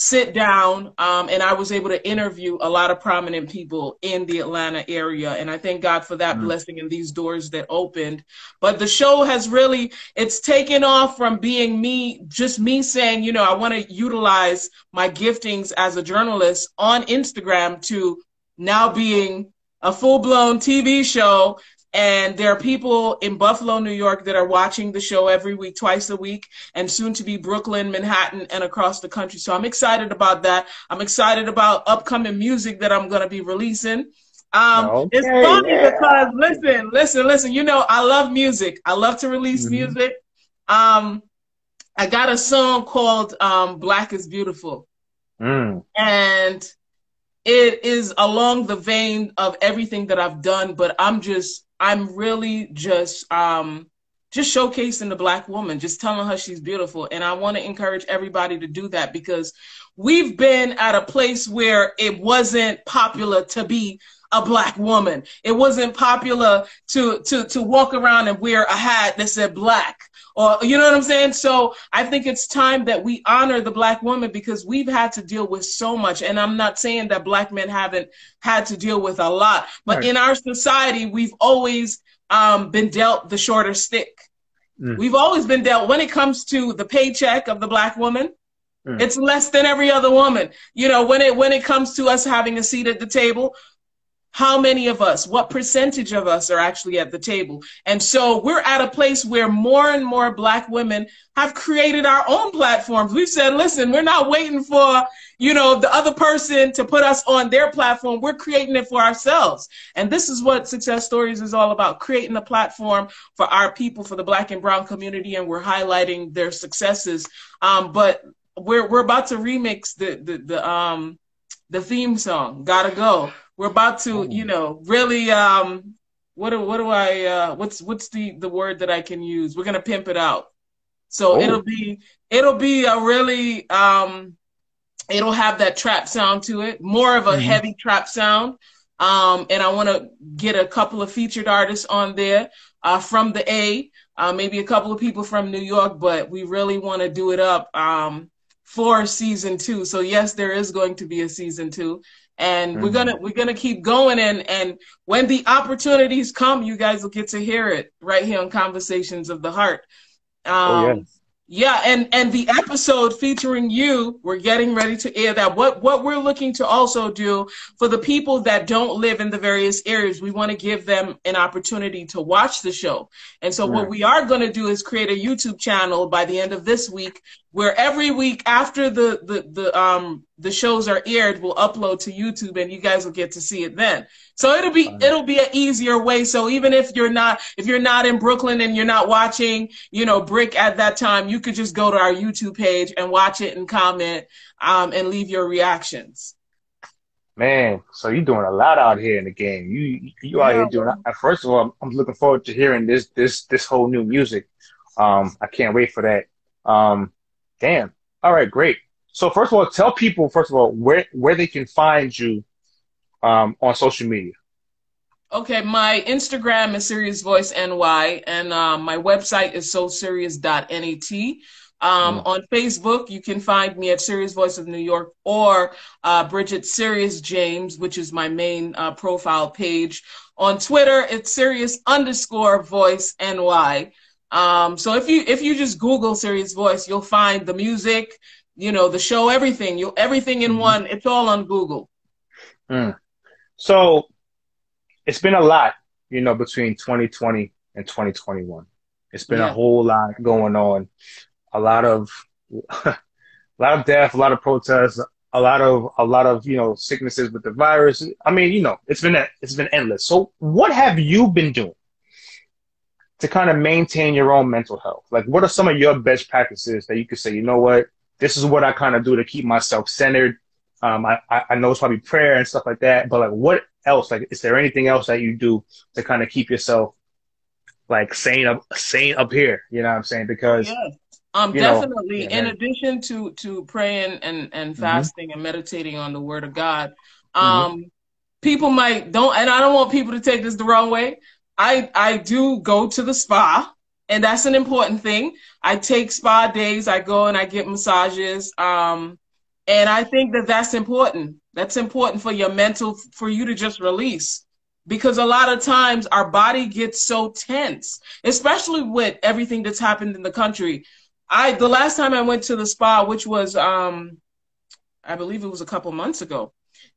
[SPEAKER 2] sit down um, and I was able to interview a lot of prominent people in the Atlanta area. And I thank God for that mm-hmm. blessing and these doors that opened. But the show has really, it's taken off from being me, just me saying, you know, I want to utilize my giftings as a journalist on Instagram to now being a full blown TV show and there are people in Buffalo, New York that are watching the show every week, twice a week, and soon to be Brooklyn, Manhattan, and across the country. So I'm excited about that. I'm excited about upcoming music that I'm going to be releasing. Um, okay, it's funny yeah. because listen, listen, listen, you know, I love music. I love to release mm-hmm. music. Um, I got a song called um, Black is Beautiful. Mm. And it is along the vein of everything that I've done, but I'm just I'm really just um just showcasing the black woman, just telling her she's beautiful. And I want to encourage everybody to do that because we've been at a place where it wasn't popular to be a black woman. It wasn't popular to to to walk around and wear a hat that said black or you know what I'm saying? So I think it's time that we honor the black woman because we've had to deal with so much. And I'm not saying that black men haven't had to deal with a lot, but right. in our society, we've always um, been dealt the shorter stick. Mm. We've always been dealt when it comes to the paycheck of the black woman. Mm. It's less than every other woman. You know, when it when it comes to us having a seat at the table, how many of us, what percentage of us are actually at the table? And so we're at a place where more and more Black women have created our own platforms. We've said, listen, we're not waiting for, you know, the other person to put us on their platform. We're creating it for ourselves. And this is what Success Stories is all about, creating a platform for our people, for the Black and Brown community, and we're highlighting their successes. Um, but we're, we're about to remix the, the, the, um, the theme song, Gotta Go we're about to, you know, really um what do what do I uh what's what's the the word that I can use? We're gonna pimp it out. So oh. it'll be it'll be a really um it'll have that trap sound to it, more of a mm-hmm. heavy trap sound. Um and I wanna get a couple of featured artists on there uh from the A, uh, maybe a couple of people from New York, but we really want to do it up um for season two. So yes, there is going to be a season two and mm-hmm. we're gonna we're gonna keep going and and when the opportunities come you guys will get to hear it right here on conversations of the heart um, oh, yes. Yeah, and and the episode featuring you, we're getting ready to air that. What what we're looking to also do for the people that don't live in the various areas, we want to give them an opportunity to watch the show. And so right. what we are going to do is create a YouTube channel by the end of this week where every week after the the the um the shows are aired, we'll upload to YouTube and you guys will get to see it then. So it'll be it'll be an easier way. So even if you're not if you're not in Brooklyn and you're not watching, you know, BRIC at that time, you could just go to our YouTube page and watch it and comment um, and leave your reactions.
[SPEAKER 3] Man, so you're doing a lot out here in the game. You you out yeah, here doing. First of all, I'm looking forward to hearing this this this whole new music. Um, I can't wait for that. Um, damn. All right, great. So first of all, tell people first of all where where they can find you um, on social media?
[SPEAKER 2] Okay, my Instagram is Serious Voice NY, and uh, my website is so serious.net. Um, mm. On Facebook, you can find me at Serious Voice of New York or uh, Brigitte Serious James, which is my main uh, profile page. On Twitter, it's Serious underscore Voice NY. Um, so if you if you just Google Serious Voice, you'll find the music, you know, the show, everything. You everything in mm-hmm. one. It's all on Google.
[SPEAKER 3] Mm. So it's been a lot, you know, between 2020 and 2021. It's been yeah. a whole lot going on. A lot of a lot of death, a lot of protests, a lot of a lot of you know sicknesses with the virus. I mean, you know, it's been it's been endless. So, what have you been doing to kind of maintain your own mental health? Like, what are some of your best practices that you could say? You know what, this is what I kind of do to keep myself centered. Um, I I know it's probably prayer and stuff like that, but like, what else? Like, is there anything else that you do to kind of keep yourself like sane up sane up here? You know what I'm saying? Because
[SPEAKER 2] yeah. Um, definitely. Know, yeah, in addition to to praying and and mm-hmm. fasting mm-hmm. and meditating on the Word of God, mm-hmm. um, mm-hmm. people might don't, and I don't want people to take this the wrong way. I I do go to the spa, and that's an important thing. I take spa days. I go and I get massages. Um, and I think that that's important. That's important for your mental, for you to just release because a lot of times our body gets so tense, especially with everything that's happened in the country. I the last time I went to the spa, which was um, I believe it was a couple months ago,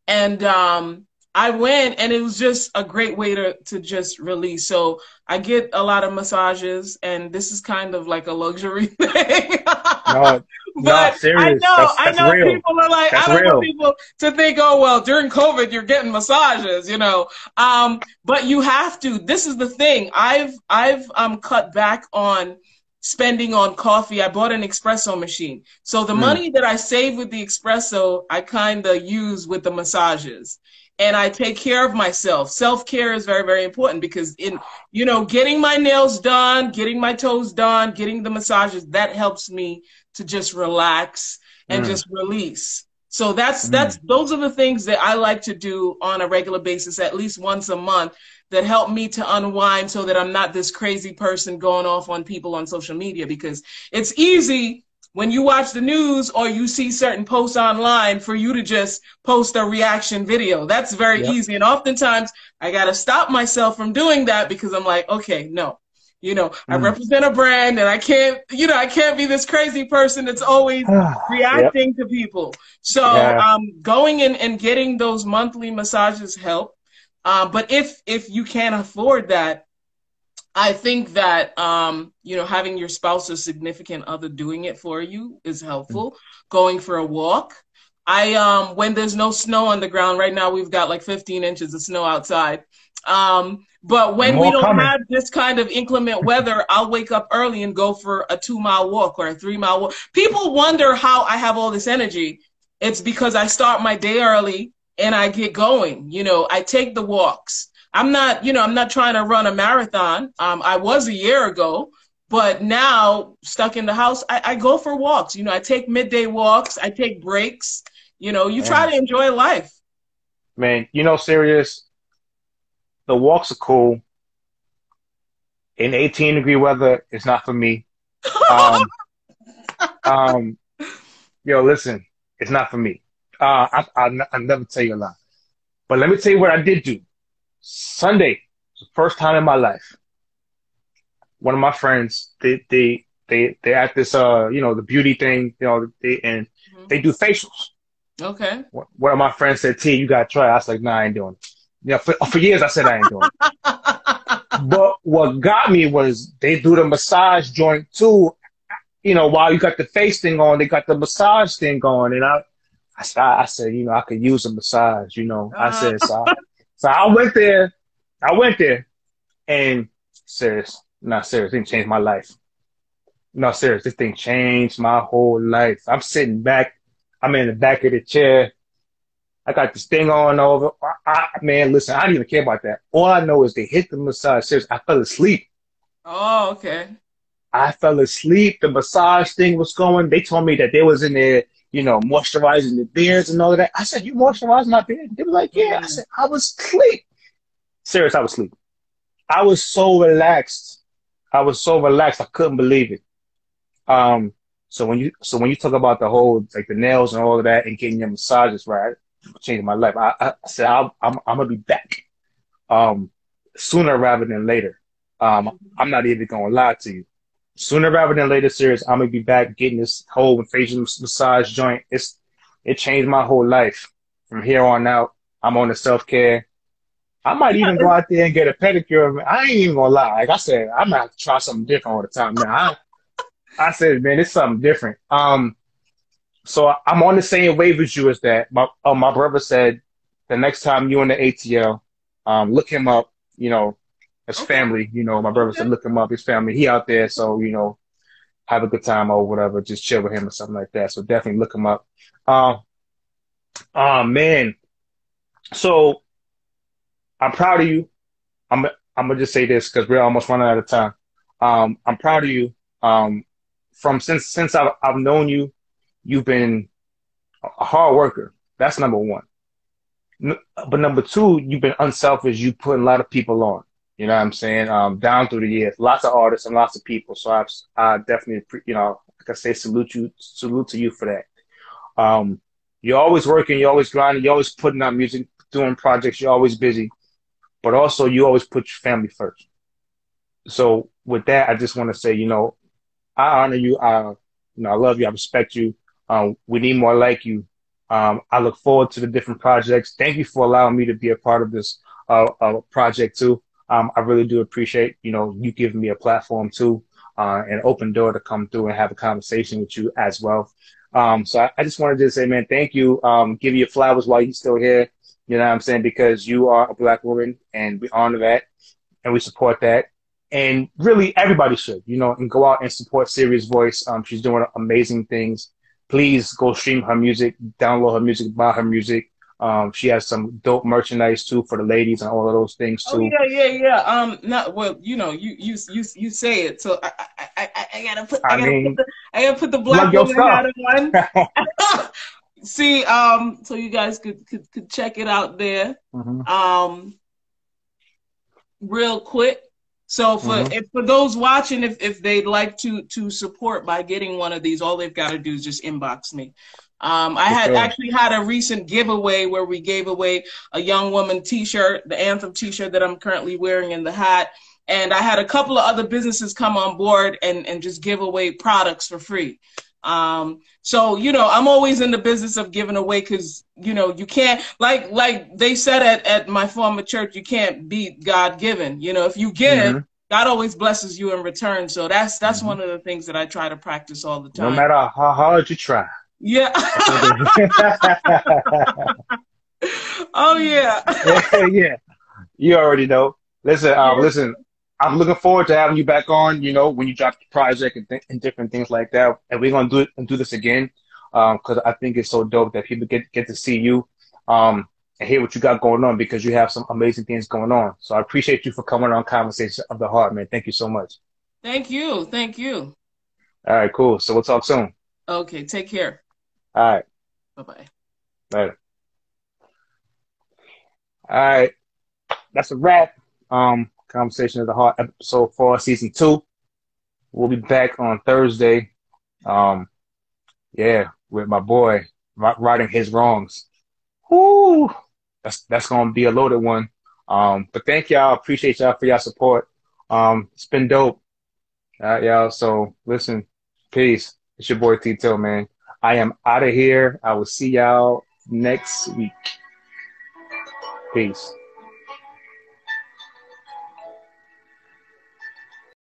[SPEAKER 2] and um, I went and it was just a great way to to just release. So I get a lot of massages, and this is kind of like a luxury thing.
[SPEAKER 3] no, but no,
[SPEAKER 2] I know, that's, that's I know real. people are like, that's I don't real. want people to think, oh well, during COVID you're getting massages, you know. Um, but you have to. This is the thing. I've I've um cut back on spending on coffee. I bought an espresso machine. So the mm. money that I save with the espresso, I kind of use with the massages. And I take care of myself. Self care is very, very important because in, you know, getting my nails done, getting my toes done, getting the massages, that helps me to just relax and mm. just release. So that's, mm. that's, those are the things that I like to do on a regular basis, at least once a month that help me to unwind so that I'm not this crazy person going off on people on social media because it's easy when you watch the news or you see certain posts online for you to just post a reaction video. That's very yep. easy. And oftentimes I got to stop myself from doing that because I'm like, okay, no. You know, mm. I represent a brand and I can't, you know, I can't be this crazy person that's always reacting yep. to people. So, yeah. um, going in and getting those monthly massages help. Um, but if if you can't afford that, I think that um, you know having your spouse or significant other doing it for you is helpful. Mm-hmm. Going for a walk. I um, when there's no snow on the ground right now, we've got like 15 inches of snow outside. Um, but when More we don't coming. have this kind of inclement weather, I'll wake up early and go for a two mile walk or a three mile walk. People wonder how I have all this energy. It's because I start my day early and I get going. You know, I take the walks. I'm not, you know, I'm not trying to run a marathon. Um, I was a year ago, but now stuck in the house, I, I go for walks. You know, I take midday walks, I take breaks. You know, you try to enjoy life.
[SPEAKER 3] Man, you know, serious. The walks are cool. In 18 degree weather, it's not for me. Um, um, yo, listen, it's not for me. Uh, I, I, I'll never tell you a lie. But let me tell you what I did do. Sunday, the first time in my life. One of my friends, they, they, they, they at this, uh, you know, the beauty thing, you know, they, and mm-hmm. they do facials.
[SPEAKER 2] Okay.
[SPEAKER 3] One of my friends said, T, you got to try. I was like, nah, I ain't doing it. Yeah, for, for years I said I ain't doing it. but what got me was they do the massage joint too. You know, while you got the face thing on, they got the massage thing going. And I, I said, I said, you know, I could use a massage, you know. I said, so I, so I went there, I went there and serious, not serious, it changed my life. No, serious, this thing changed my whole life. I'm sitting back, I'm in the back of the chair. I got this thing on over. I, I, man, listen, I didn't even care about that. All I know is they hit the massage. Serious, I fell asleep.
[SPEAKER 2] Oh, okay.
[SPEAKER 3] I fell asleep. The massage thing was going. They told me that they was in there you know, moisturizing the beards and all of that. I said, you moisturize my beard? They were like, yeah. I said, I was asleep. Serious, I was asleep. I was so relaxed. I was so relaxed. I couldn't believe it. Um, So when you so when you talk about the whole like the nails and all of that and getting your massages right, changing my life. I, I said I'm, I'm I'm gonna be back, um, sooner rather than later. Um, I'm not even gonna lie to you. Sooner rather than later, serious. I'm gonna be back getting this whole facial massage joint. It's it changed my whole life. From here on out, I'm on the self care. I might even go out there and get a pedicure. I ain't even gonna lie. Like I said, I might try something different all the time. Man, I, I said, man, it's something different. Um, so I'm on the same wave as you as that. My uh, my brother said the next time you in the ATL, um, look him up. You know, his okay. family. You know, my brother okay. said look him up. His family. He out there, so you know, have a good time or whatever. Just chill with him or something like that. So definitely look him up. Um, oh man. So I'm proud of you. I'm I'm gonna just say this because we're almost running out of time. Um, I'm proud of you. Um, from since since I've I've known you, you've been a hard worker. That's number one. But number two, you've been unselfish. You put a lot of people on. You know what I'm saying? Um, down through the years, lots of artists and lots of people. So I, I definitely, you know, like I say, salute you, salute to you for that. Um, you're always working, you're always grinding, you're always putting out music, doing projects, you're always busy, but also you always put your family first. So with that, I just want to say, you know, I honor you. I, you know, I love you. I respect you. Um, we need more like you. Um, I look forward to the different projects. Thank you for allowing me to be a part of this uh, uh, project too. Um, I really do appreciate, you know, you giving me a platform too, uh, an open door to come through and have a conversation with you as well. Um, so I, I, just wanted to say, man, thank you. Um, give you flowers while you're still here. You know what I'm saying? Because you are a black woman and we honor that and we support that and really everybody should, you know, and go out and support Serious Voice. Um, she's doing amazing things. Please go stream her music, download her music, buy her music. Um, she has some dope merchandise too for the ladies and all of those things oh, too.
[SPEAKER 2] Oh yeah, yeah, yeah. Um, not well, you know, you you you you say it, so I I I, I gotta put I, I gotta mean, put the, I gotta put the black woman hat on. See, um, so you guys could could, could check it out there. Mm-hmm. Um, real quick, so for mm-hmm. if, for those watching, if, if they'd like to to support by getting one of these, all they've got to do is just inbox me. Um, I had actually had a recent giveaway where we gave away a young woman T-shirt, the anthem T-shirt that I'm currently wearing in the hat, and I had a couple of other businesses come on board and and just give away products for free. Um, so you know, I'm always in the business of giving away because you know you can't like like they said at at my former church, you can't beat God given. You know, if you give, mm-hmm. God always blesses you in return. So that's that's mm-hmm. one of the things that I try to practice all the time.
[SPEAKER 3] No matter how hard you try.
[SPEAKER 2] Yeah. oh yeah.
[SPEAKER 3] yeah. yeah. You already know. Listen, um, listen. I'm looking forward to having you back on. You know, when you drop the project and, th- and different things like that, and we're gonna do it and do this again because um, I think it's so dope that people get get to see you um, and hear what you got going on because you have some amazing things going on. So I appreciate you for coming on Conversation of the Heart, man. Thank you so much.
[SPEAKER 2] Thank you. Thank you.
[SPEAKER 3] All right, cool. So we'll talk soon.
[SPEAKER 2] Okay, take care.
[SPEAKER 3] All right.
[SPEAKER 2] Bye bye.
[SPEAKER 3] Later. All right. That's a wrap. Um, Conversation of the Heart, episode four, season two. We'll be back on Thursday. Um, yeah, with my boy righting his wrongs. Whoo, that's that's gonna be a loaded one. Um, but thank y'all. Appreciate y'all for y'all support. Um, it's been dope. All right, y'all. So listen, peace. It's your boy T Till, man. I am out of here. I will see y'all next week. Peace.